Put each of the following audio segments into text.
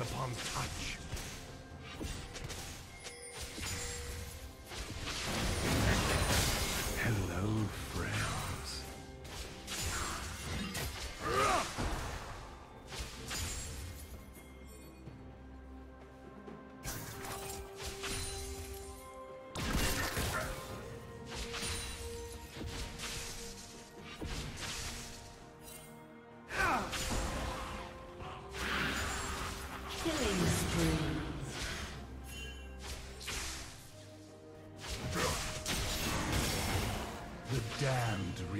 Upon touch.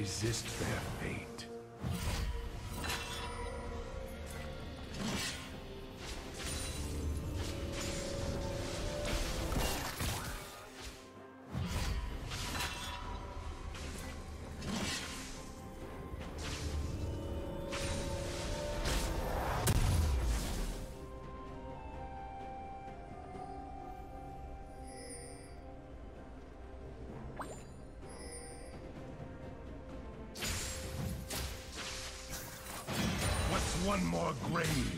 Resist their one more grave?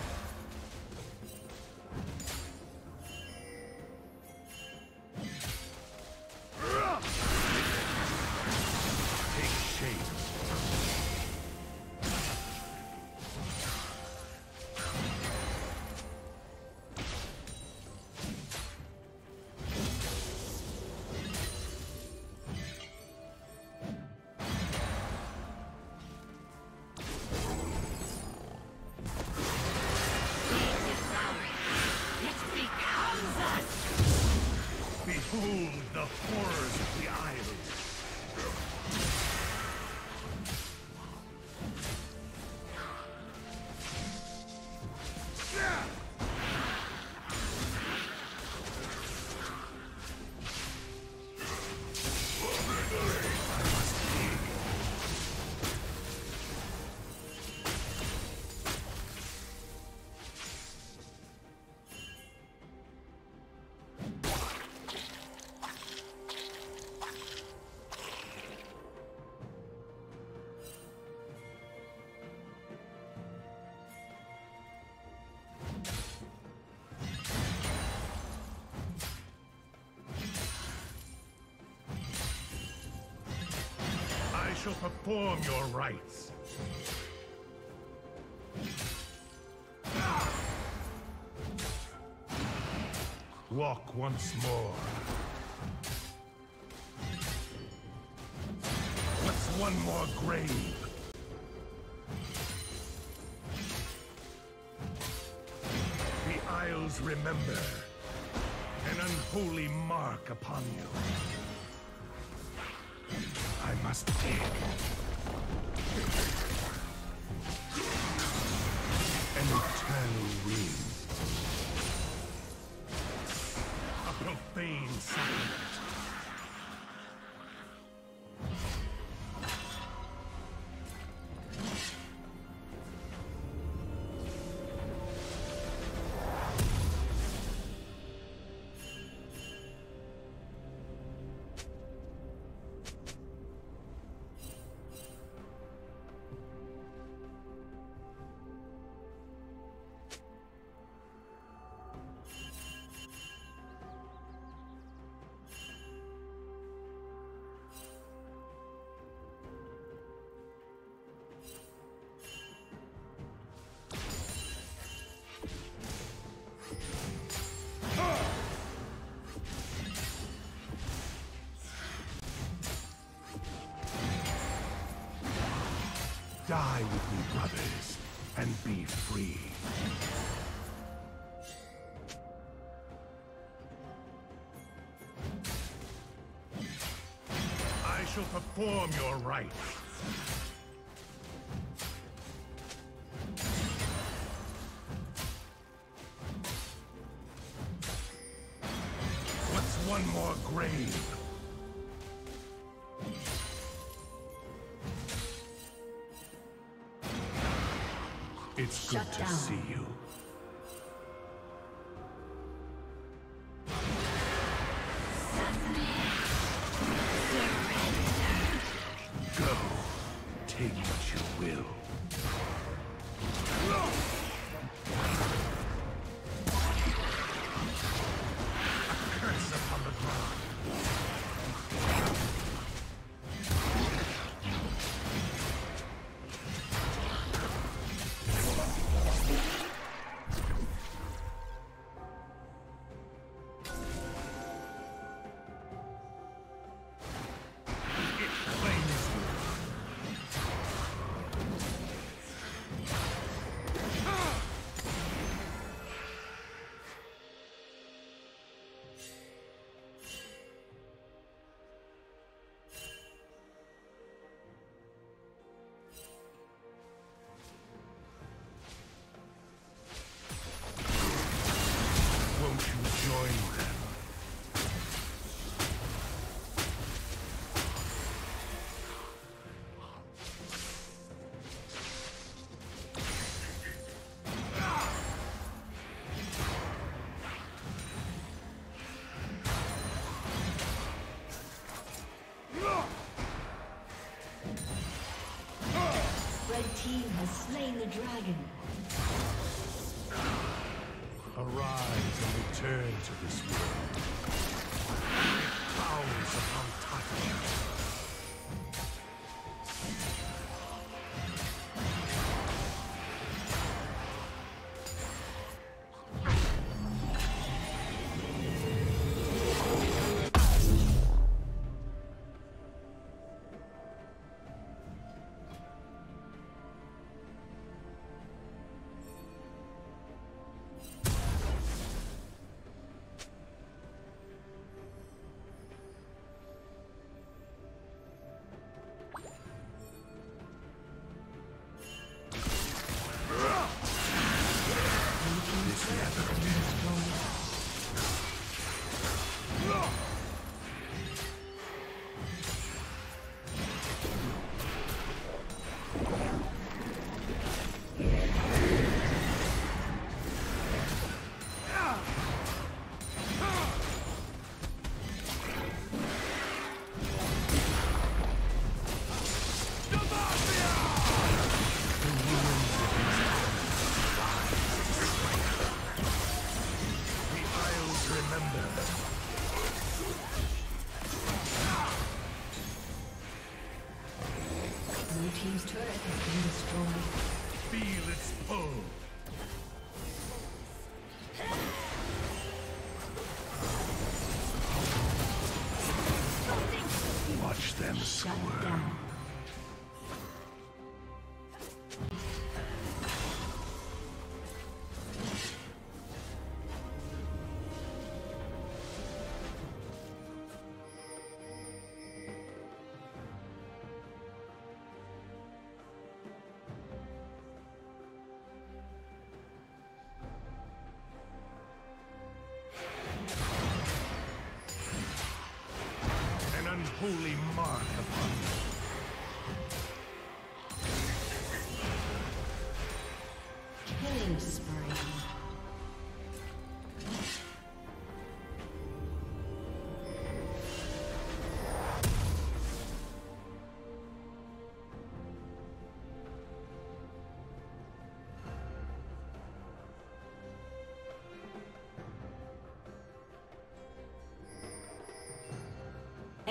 Perform your rites. Walk once more. What's one more grave? The Isles remember an unholy mark upon you. Must dig. An eternal ring. A profane sacrament. Die with me, brothers, and be free. I shall perform your rites. What's one more grave? It's good Shut to see you. Team has slain the dragon. Arise and return to this world. Powers upon Tati. Shut down. holy mark upon you.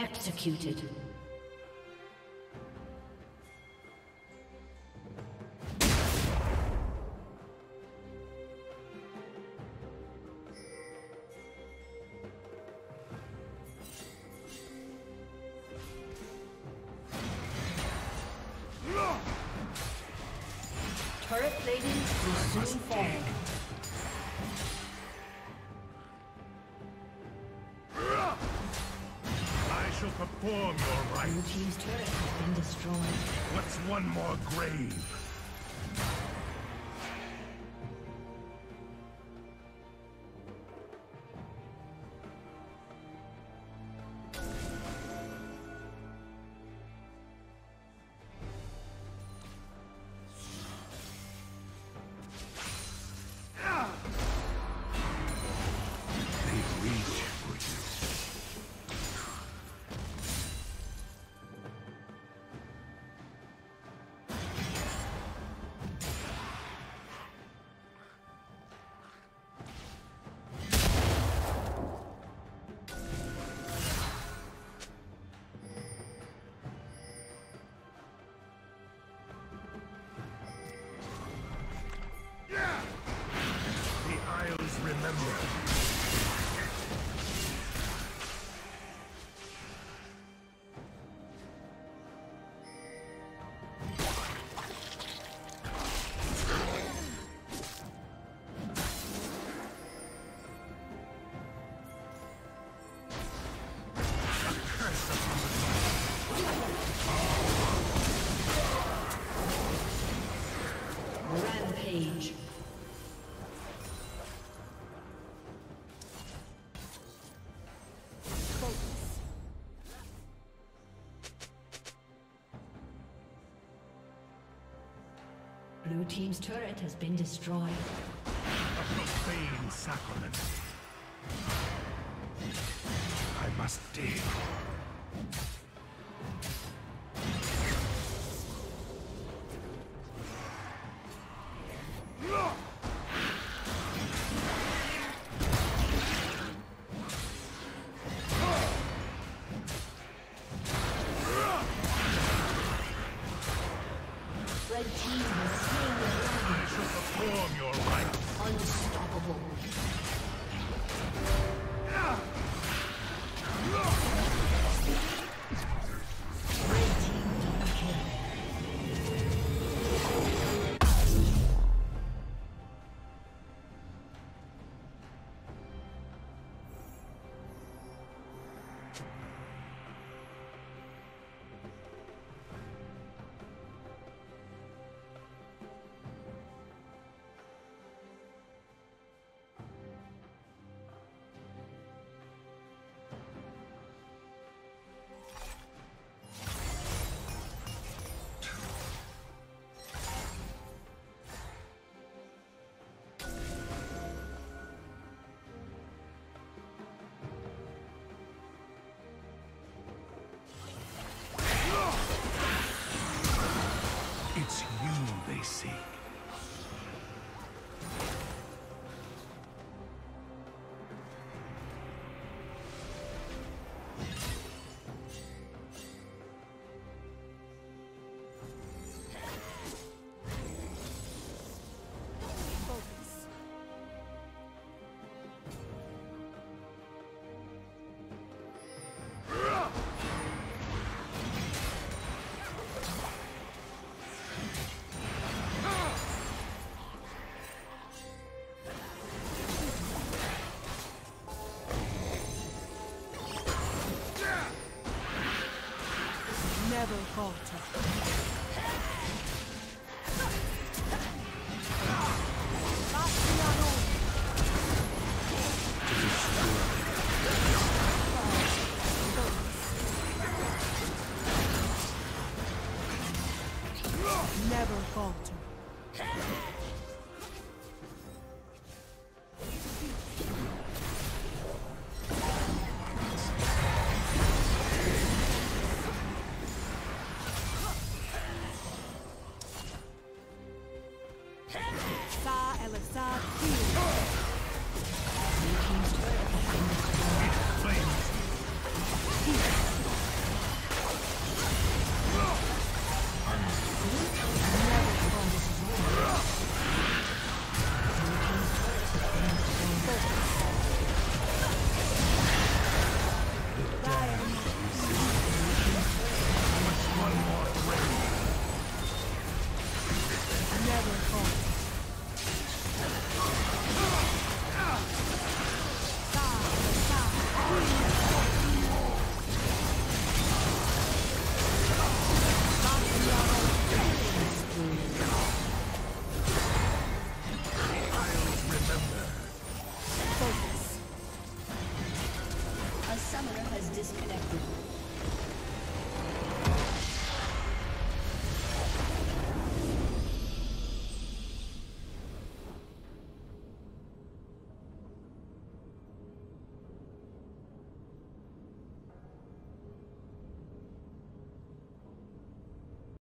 executed. team's turret has been destroyed. What's one more grave? team's turret has been destroyed. A Profane sacrament. I must die. Never